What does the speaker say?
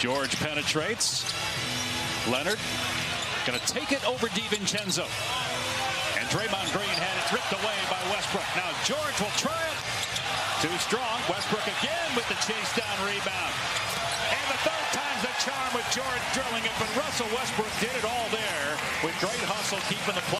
George penetrates. Leonard going to take it over DiVincenzo. And Draymond Green had it ripped away by Westbrook. Now George will try it. Too strong. Westbrook again with the chase down rebound. And the third time's the charm with George drilling it. But Russell Westbrook did it all there with great hustle keeping the play.